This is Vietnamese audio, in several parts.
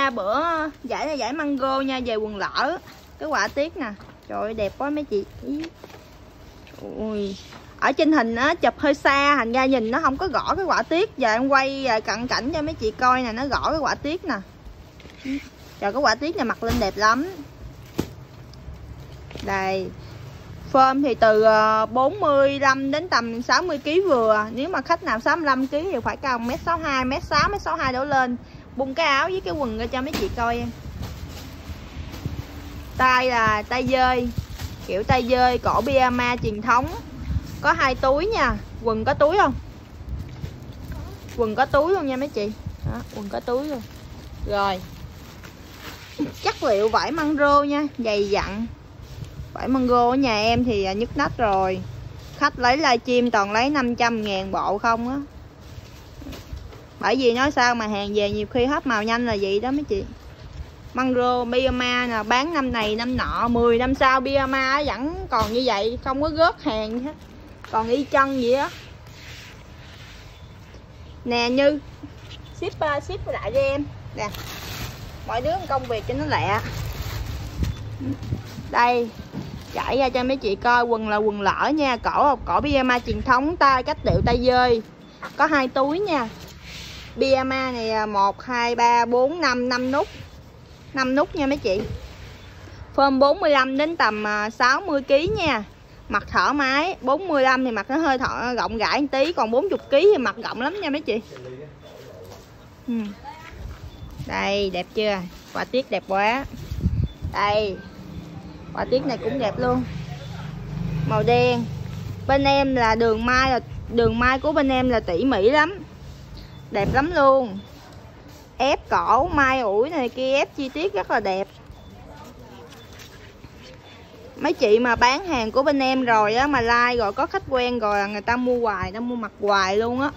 nha bữa giải là giải mango nha về quần lỡ. Cái quả tiết nè. Trời ơi đẹp quá mấy chị. Ui. ở trên hình á chụp hơi xa thành ra nhìn nó không có gõ cái quả tiết giờ em quay à, cận cảnh cho mấy chị coi nè nó gõ cái quả tiết nè. Trời cái quả tiết này mặc lên đẹp lắm. Đây. Phơm thì từ ờ, 45 đến tầm 60 kg vừa. Nếu mà khách nào 65 kg thì phải cao 1m62, 1m6, 1m62 đổ lên. Bung cái áo với cái quần ra cho mấy chị coi em. Tay là tay dơi Kiểu tay dơi cổ pyjama truyền thống. Có hai túi nha Quần có túi không? Quần có túi luôn nha mấy chị. Đó, Quần có túi luôn. Rồi. Chất liệu vải măng rô nha Dày dặn. Vải măng rô ở nhà em thì à, nhức nách rồi. Khách lấy livestream toàn lấy 500 ngàn bộ không á. Bởi vì nói sao mà hàng về nhiều khi hết màu nhanh là vậy đó mấy chị. Mango Bioma nè, bán năm này năm nọ 10 năm sau Bioma vẫn còn như vậy, Không có gớt hàng hết. Còn y chân gì á. Nè, Như, Ship ờ, ship lại cho em. Nè Mọi đứa công việc cho nó lẹ. Đây, Trải ra cho mấy chị coi, quần là quần lỡ nha. Cổ cổ Biama truyền thống, tay cách điệu, tay dơi. Có hai túi nha. Biama này 1, 2, 3, 4, 5, 5 nút. 5 nút nha mấy chị. Phơm 45 đến tầm à, 60 kg nha. Mặt thoải mái 45 thì mặt nó hơi thọ, rộng rãi một tí Còn 40 kg thì mặt rộng lắm nha mấy chị. Ừ. Đây đẹp chưa? Quả tiết đẹp quá. Đây. Quả tiết này cũng đẹp luôn. Màu đen. Bên em là đường mai là đường mai của bên em là tỉ mỉ lắm đẹp lắm luôn. Ép cổ, mai ủi này kia, ép chi tiết rất là đẹp. Mấy chị mà bán hàng của bên em rồi á, mà like rồi, có khách quen rồi là người ta mua hoài, người ta mua mặt hoài luôn á.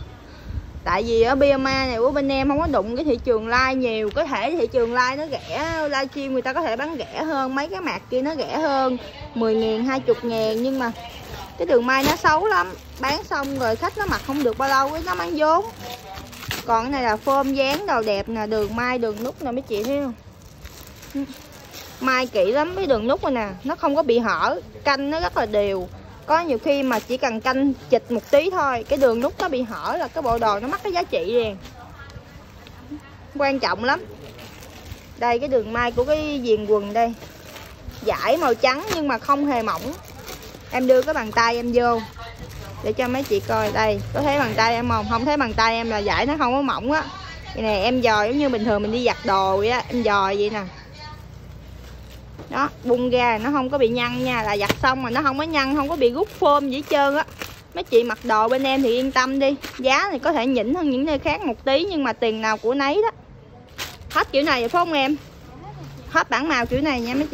Tại vì ở Bioma này của bên em không có đụng cái thị trường like nhiều, có thể thị trường like nó rẻ livestream người ta có thể bán rẻ hơn, mấy cái mặt kia nó rẻ hơn 10 ngàn 20 ngàn nhưng mà cái đường may nó xấu lắm. Bán xong rồi khách nó mặc không được bao lâu, cái nó mang vốn còn cái này là phôm dáng đầu đẹp nè, đường may, đường nút nè, mấy chị thấy không? Mai kỹ lắm cái đường nút này nè, nó không có bị hở, canh nó rất là đều. Có nhiều khi mà chỉ cần canh chịch một tí thôi, cái đường nút nó bị hở là cái bộ đồ nó mất cái giá trị liền. Quan trọng lắm. Đây, cái đường may của cái viền quần đây. Giải màu trắng nhưng mà không hề mỏng. Em đưa cái bàn tay em vô để cho mấy chị coi đây. Có thấy bàn tay em không? Không thấy bàn tay em là giải nó không có mỏng á. Cái này em dò giống như bình thường mình đi giặt đồ vậy á em dò vậy nè. Đó, bung ra nó không có bị nhăn nha. Là giặt xong mà nó không có nhăn, không có bị rút phôm gì hết trơn á. Mấy chị mặc đồ bên em thì yên tâm đi. Giá thì có thể nhỉnh hơn những nơi khác một tí, nhưng mà tiền nào của nấy đó. Hết kiểu này phải không em? Hết bản màu kiểu này nha mấy chị.